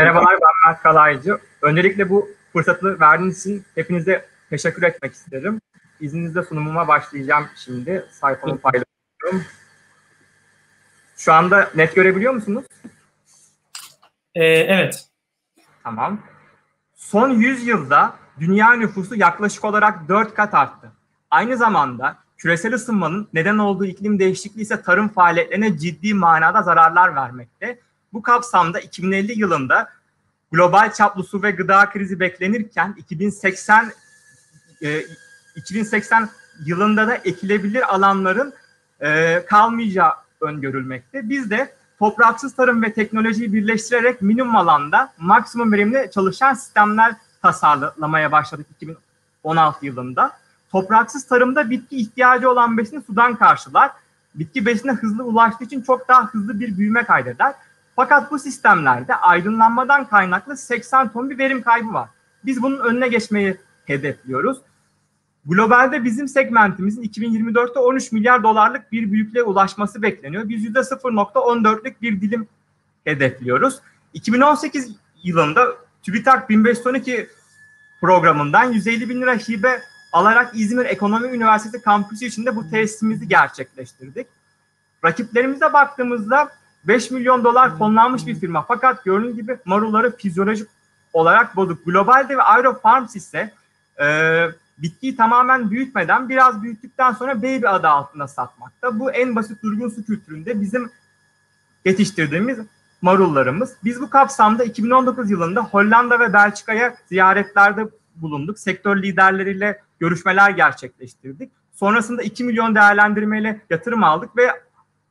Merhabalar ben Mert Kalaycı. Öncelikle bu fırsatı verdiğiniz için hepinize teşekkür etmek isterim. İzninizle sunumuma başlayacağım şimdi. Sayfamı paylaşıyorum. Şu anda net görebiliyor musunuz? Ee, evet. Tamam. Son 100 yılda dünya nüfusu yaklaşık olarak 4 kat arttı. Aynı zamanda küresel ısınmanın neden olduğu iklim değişikliği ise tarım faaliyetlerine ciddi manada zararlar vermekte. Bu kapsamda 2050 yılında global çaplı su ve gıda krizi beklenirken 2080 e, 2080 yılında da ekilebilir alanların e, kalmayacağı öngörülmekte. Biz de topraksız tarım ve teknolojiyi birleştirerek minimum alanda maksimum verimli çalışan sistemler tasarlamaya başladık 2016 yılında. Topraksız tarımda bitki ihtiyacı olan besini sudan karşılar. Bitki besine hızlı ulaştığı için çok daha hızlı bir büyüme kaydeder. Fakat bu sistemlerde aydınlanmadan kaynaklı 80 ton bir verim kaybı var. Biz bunun önüne geçmeyi hedefliyoruz. Globalde bizim segmentimizin 2024'te 13 milyar dolarlık bir büyüklüğe ulaşması bekleniyor. Biz %0.14'lük bir dilim hedefliyoruz. 2018 yılında TÜBİTAK 1512 programından 150 bin lira hibe alarak İzmir Ekonomi Üniversitesi kampüsü içinde bu tesisimizi gerçekleştirdik. Rakiplerimize baktığımızda 5 milyon dolar fonlanmış bir firma fakat gördüğünüz gibi marulları fizyolojik olarak bozuk. Globalde ve Aero Farms ise e, bitkiyi tamamen büyütmeden biraz büyüttükten sonra baby adı altında satmakta. Bu en basit durgun su kültüründe bizim yetiştirdiğimiz marullarımız. Biz bu kapsamda 2019 yılında Hollanda ve Belçika'ya ziyaretlerde bulunduk. Sektör liderleriyle görüşmeler gerçekleştirdik. Sonrasında 2 milyon değerlendirmeyle yatırım aldık ve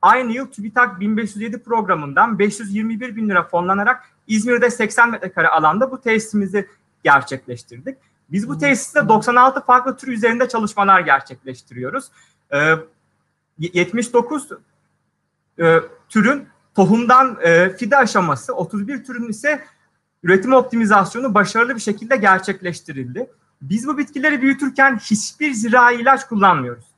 aynı yıl TÜBİTAK 1507 programından 521 bin lira fonlanarak İzmir'de 80 metrekare alanda bu tesisimizi gerçekleştirdik. Biz bu tesiste 96 farklı tür üzerinde çalışmalar gerçekleştiriyoruz. Ee, 79 e, türün tohumdan e, fide aşaması, 31 türün ise üretim optimizasyonu başarılı bir şekilde gerçekleştirildi. Biz bu bitkileri büyütürken hiçbir zirai ilaç kullanmıyoruz.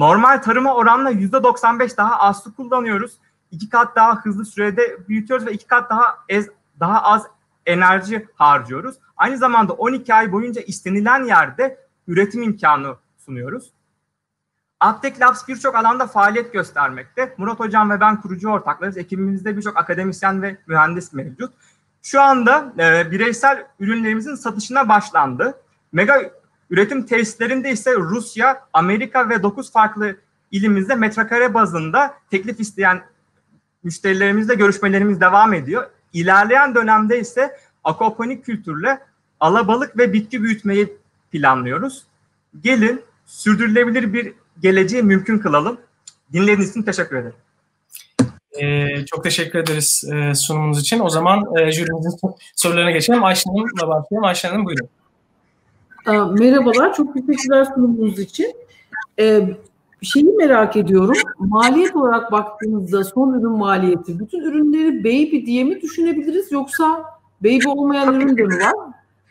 Normal tarıma oranla %95 daha az su kullanıyoruz. İki kat daha hızlı sürede büyütüyoruz ve iki kat daha ez, daha az enerji harcıyoruz. Aynı zamanda 12 ay boyunca istenilen yerde üretim imkanı sunuyoruz. Aptek Labs birçok alanda faaliyet göstermekte. Murat Hocam ve ben kurucu ortaklarız. Ekibimizde birçok akademisyen ve mühendis mevcut. Şu anda e, bireysel ürünlerimizin satışına başlandı. Mega üretim tesislerinde ise Rusya, Amerika ve 9 farklı ilimizde metrekare bazında teklif isteyen müşterilerimizle görüşmelerimiz devam ediyor. İlerleyen dönemde ise aquaponik kültürle alabalık ve bitki büyütmeyi planlıyoruz. Gelin sürdürülebilir bir geleceği mümkün kılalım. Dinlediğiniz için teşekkür ederim. Ee, çok teşekkür ederiz e, sunumunuz için. O zaman e, jürimizin sorularına geçelim. Ayşe Hanım'la başlayalım. Ayşe Hanım buyurun. Merhabalar, çok teşekkürler sunumunuz için. Ee, şeyi merak ediyorum, maliyet olarak baktığınızda son ürün maliyeti, bütün ürünleri baby diye mi düşünebiliriz yoksa baby olmayan ürün de mi var?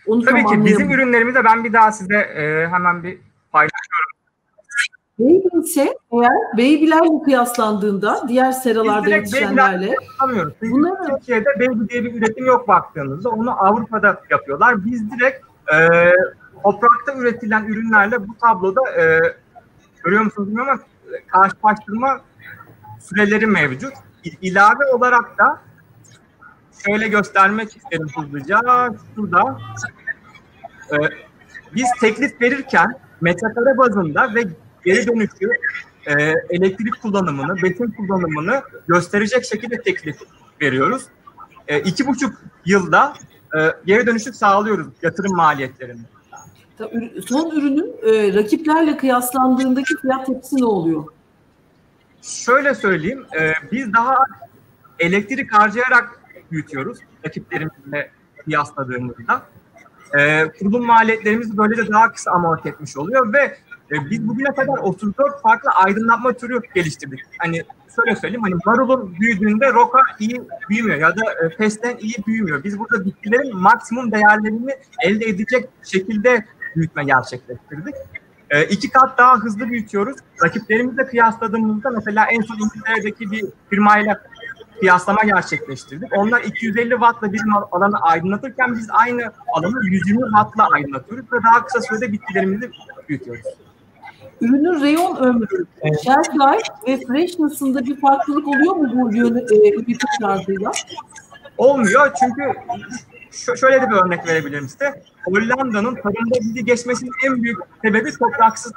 Onu Tabii ki bizim ürünlerimizi ben bir daha size e, hemen bir paylaşıyorum. Baby ise eğer baby'lerle kıyaslandığında diğer seralarda yetişenlerle bunlar Türkiye'de baby diye bir üretim yok baktığınızda. Onu Avrupa'da yapıyorlar. Biz direkt e, toprakta üretilen ürünlerle bu tabloda e, görüyor musunuz bilmiyorum ama karşılaştırma süreleri mevcut. İlave olarak da şöyle göstermek isterim hızlıca. Şurada e, biz teklif verirken metrekare bazında ve geri dönüşü e, elektrik kullanımını, besin kullanımını gösterecek şekilde teklif veriyoruz. E, iki buçuk yılda e, geri dönüşü sağlıyoruz yatırım maliyetlerini. Son ürünün e, rakiplerle kıyaslandığındaki fiyat tepkisi ne oluyor? Şöyle söyleyeyim, e, biz daha elektrik harcayarak büyütüyoruz rakiplerimizle kıyasladığımızda. E, kurulum maliyetlerimiz böylece daha kısa amorti etmiş oluyor ve e, biz bugüne kadar 34 farklı aydınlatma türü geliştirdik. Hani şöyle söyleyeyim hani marulun büyüdüğünde roka iyi büyümüyor ya da e, festen iyi büyümüyor. Biz burada bitkilerin maksimum değerlerini elde edecek şekilde büyütme gerçekleştirdik. E, iki kat daha hızlı büyütüyoruz. Rakiplerimizle kıyasladığımızda mesela en son İngiltere'deki bir firmayla kıyaslama gerçekleştirdik. Onlar 250 wattla bizim alanı aydınlatırken biz aynı alanı 120 wattla aydınlatıyoruz ve daha kısa sürede bitkilerimizi büyütüyoruz. Ürünün reyon ömrü, evet. shelf life ve freshness'ında bir farklılık oluyor mu bu ürün e, üretim şartıyla? Olmuyor çünkü şöyle de bir örnek verebilirim size. Hollanda'nın tarımda bizi geçmesinin en büyük sebebi topraksız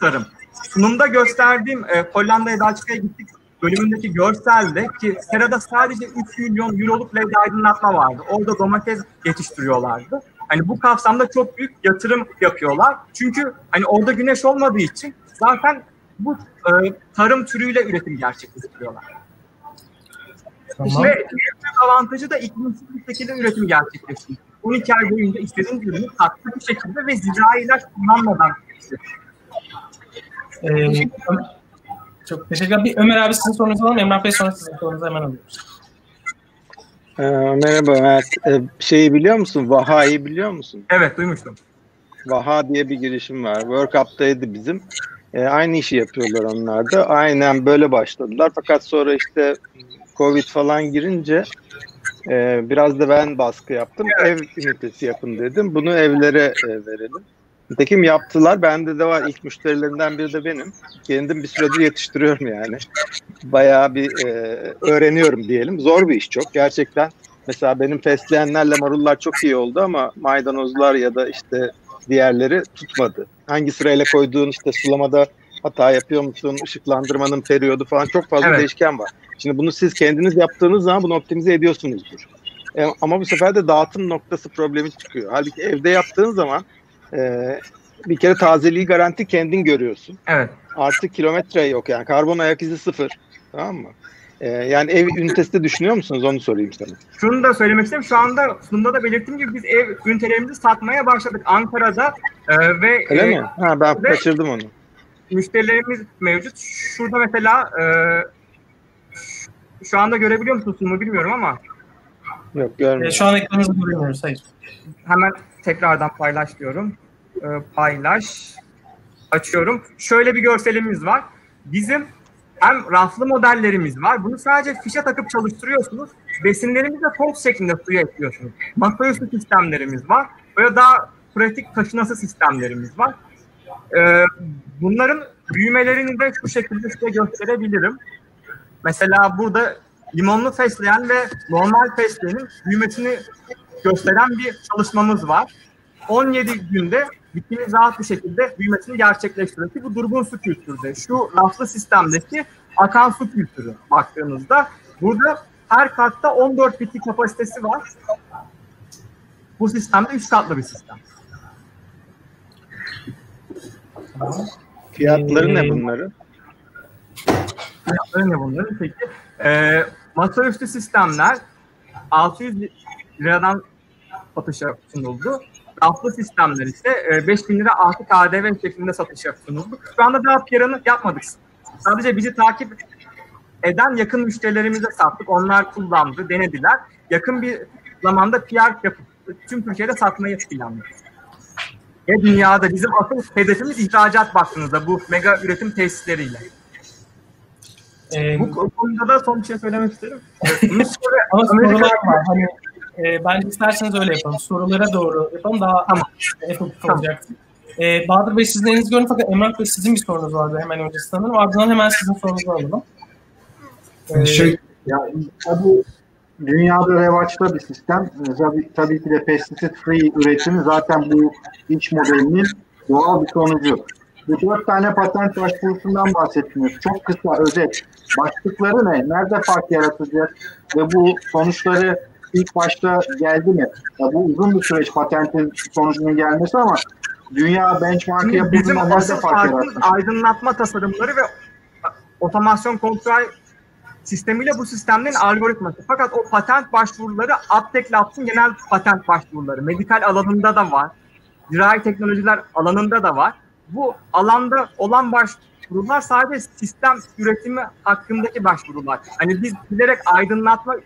tarım. Sunumda gösterdiğim e, Hollanda'ya Belçika'ya gittik bölümündeki görselde ki serada sadece 3 milyon euroluk led aydınlatma vardı. Orada domates yetiştiriyorlardı. Hani bu kapsamda çok büyük yatırım yapıyorlar. Çünkü hani orada güneş olmadığı için zaten bu e, tarım türüyle üretim gerçekleştiriyorlar. Tamam. Ve büyük avantajı da iklimsiz bir şekilde üretim gerçekleştiriyor. 12 ay boyunca istediğiniz ürünü tatlı bir şekilde ve zirai ilaç kullanmadan ee, çok teşekkürler. Bir Ömer abi sizin sorunuzu alalım. Emrah Bey sonra sizin sorunuzu hemen alıyoruz. Ee, merhaba Mert. Ee, şeyi biliyor musun? Vaha'yı biliyor musun? Evet duymuştum. Vaha diye bir girişim var. Work Up'taydı bizim. Ee, aynı işi yapıyorlar onlar da. Aynen böyle başladılar. Fakat sonra işte Covid falan girince e, biraz da ben baskı yaptım. Ev ünitesi yapın dedim. Bunu evlere e, verelim. Nitekim yaptılar. Bende de var. İlk müşterilerinden biri de benim. Kendim bir süredir yetiştiriyorum yani. Bayağı bir e, öğreniyorum diyelim. Zor bir iş çok. Gerçekten mesela benim fesleğenlerle marullar çok iyi oldu ama maydanozlar ya da işte diğerleri tutmadı. Hangi sırayla koyduğun işte sulamada hata yapıyor musun? Işıklandırmanın periyodu falan çok fazla evet. değişken var. Şimdi bunu siz kendiniz yaptığınız zaman bunu optimize ediyorsunuzdur. E, ama bu sefer de dağıtım noktası problemi çıkıyor. Halbuki evde yaptığın zaman e, bir kere tazeliği garanti kendin görüyorsun. Evet. Artık kilometre yok yani karbon ayak izi sıfır. Tamam mı? Ee, yani ev ünitesi de düşünüyor musunuz? Onu sorayım sana. Şunu da söylemek istedim. Şu anda sunumda da belirttiğim gibi biz ev ünitelerimizi satmaya başladık Ankara'da e, ve Öyle e, mi? Ha ben kaçırdım onu. Müşterilerimiz mevcut. Şurada mesela e, şu anda görebiliyor musunuz sunumu bilmiyorum ama. Yok görmüyorum. E, şu an ekranımızı göremiyoruz. Hayır. Hemen tekrardan paylaş diyorum. E, paylaş. Açıyorum. Şöyle bir görselimiz var. Bizim hem raflı modellerimiz var. Bunu sadece fişe takıp çalıştırıyorsunuz. Besinlerimizi de toz şeklinde suya ekliyorsunuz. Masaüstü sistemlerimiz var. Böyle daha pratik taşınası sistemlerimiz var. Ee, bunların büyümelerini de şu şekilde size gösterebilirim. Mesela burada limonlu fesleğen ve normal fesleğenin büyümesini gösteren bir çalışmamız var. 17 günde bitkinin rahat bir şekilde büyümesini gerçekleştiriyor ki bu durgun su kültürde. Şu raflı sistemdeki akan su kültürü baktığınızda burada her katta 14 bitki kapasitesi var. Bu sistemde 3 katlı bir sistem. Fiyatları ne bunların? Fiyatları ne bunların? Peki. Ee, masaüstü sistemler 600 liradan satışa sunuldu. Raflı sistemler ise 5 bin lira artı KDV şeklinde satışa sunuldu. Şu anda daha PR'ını yapmadık. Sadece bizi takip eden yakın müşterilerimize sattık. Onlar kullandı, denediler. Yakın bir zamanda PR yapıp tüm Türkiye'de satmayı planlıyoruz. Ve dünyada bizim asıl hedefimiz ihracat baktığınızda bu mega üretim tesisleriyle. Ee, bu konuda da son bir şey söylemek isterim. Ama sorular var. Hani, e, bence isterseniz öyle yapalım. Sorulara doğru yapalım. Daha tamam. efektif tamam. olacak. Ee, Bahadır Bey sizin elinizi görün fakat Emrah Bey sizin bir sorunuz vardı hemen önce sanırım. Ardından hemen sizin sorunuzu alalım. Ee, şey, ya, bu dünyada revaçta bir sistem. Tabii, tabii ki de pesticide free üretimi zaten bu iş modelinin doğal bir sonucu. Bu dört tane patent başvurusundan bahsettiniz. Çok kısa, özet. Başlıkları ne? Nerede fark yaratacak? Ve bu sonuçları ilk başta geldi mi? Ya bu uzun bir süreç patentin sonucunun gelmesi ama dünya benchmark'ı yapıldığında nerede fark yaratacak? aydınlatma tasarımları ve otomasyon kontrol sistemiyle bu sistemlerin algoritması. Fakat o patent başvuruları Aptek Labs'ın genel patent başvuruları. Medikal alanında da var. Zirai teknolojiler alanında da var. Bu alanda olan başvurular sadece sistem üretimi hakkındaki başvurular. Hani biz bilerek aydınlatma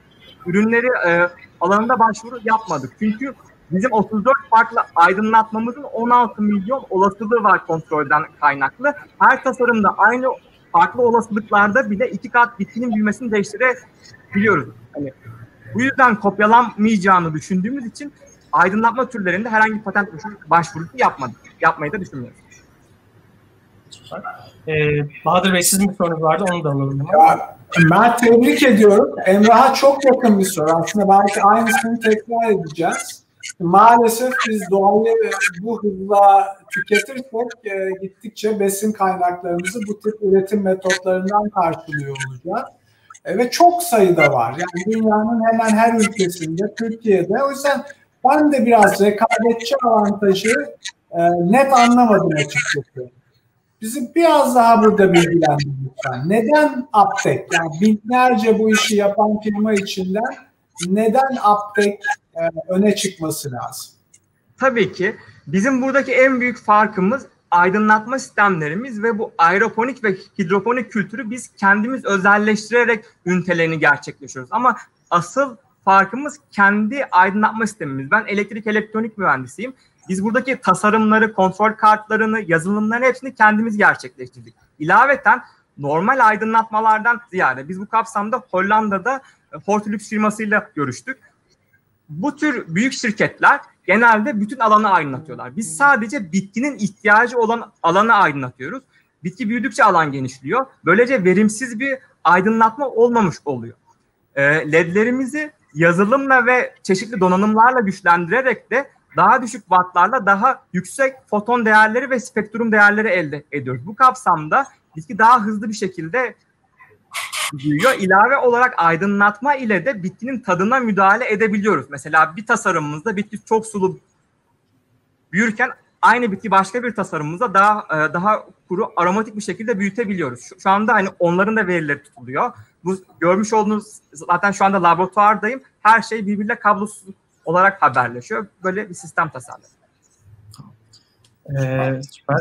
ürünleri e, alanında başvuru yapmadık. Çünkü bizim 34 farklı aydınlatmamızın 16 milyon olasılığı var kontrolden kaynaklı. Her tasarımda aynı farklı olasılıklarda bile iki kat bitkinin büyümesini değiştirebiliyoruz. biliyoruz. Hani bu yüzden kopyalanmayacağını düşündüğümüz için aydınlatma türlerinde herhangi bir patent başvurusu yapmadık. Yapmayı da düşünmüyoruz. Ee, Bahadır Bey sizin bir sorunuz vardı onu da alalım. Ya, ben tebrik ediyorum. Emrah'a çok yakın bir soru. Aslında belki aynısını tekrar edeceğiz. Maalesef biz doğayı bu hızla tüketirsek e, gittikçe besin kaynaklarımızı bu tip üretim metotlarından karşılıyor olacağız. E, ve çok sayıda var. Yani dünyanın hemen her ülkesinde, Türkiye'de. O yüzden ben de biraz rekabetçi avantajı e, net anlamadım açıkçası. Bizi biraz daha burada bilgilendir lütfen. Neden Aptek? Yani binlerce bu işi yapan firma içinden neden Aptek öne çıkması lazım? Tabii ki. Bizim buradaki en büyük farkımız aydınlatma sistemlerimiz ve bu aeroponik ve hidroponik kültürü biz kendimiz özelleştirerek ünitelerini gerçekleştiriyoruz. Ama asıl farkımız kendi aydınlatma sistemimiz. Ben elektrik elektronik mühendisiyim. Biz buradaki tasarımları, kontrol kartlarını, yazılımların hepsini kendimiz gerçekleştirdik. İlaveten normal aydınlatmalardan ziyade biz bu kapsamda Hollanda'da Hortulux firmasıyla görüştük. Bu tür büyük şirketler genelde bütün alanı aydınlatıyorlar. Biz sadece bitkinin ihtiyacı olan alanı aydınlatıyoruz. Bitki büyüdükçe alan genişliyor. Böylece verimsiz bir aydınlatma olmamış oluyor. LED'lerimizi yazılımla ve çeşitli donanımlarla güçlendirerek de daha düşük wattlarla daha yüksek foton değerleri ve spektrum değerleri elde ediyoruz. Bu kapsamda bitki daha hızlı bir şekilde büyüyor. İlave olarak aydınlatma ile de bitkinin tadına müdahale edebiliyoruz. Mesela bir tasarımımızda bitki çok sulu büyürken aynı bitki başka bir tasarımımızda daha e, daha kuru aromatik bir şekilde büyütebiliyoruz. Şu, şu anda hani onların da verileri tutuluyor. Bu görmüş olduğunuz zaten şu anda laboratuvardayım. Her şey birbiriyle kablosuz olarak haberleşiyor. Böyle bir sistem tasarladık. Ee, süper.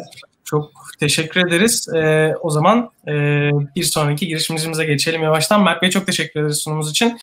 Çok teşekkür ederiz. Ee, o zaman e, bir sonraki girişimimize geçelim yavaştan. Mert Bey çok teşekkür ederiz sunumumuz için.